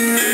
Yeah.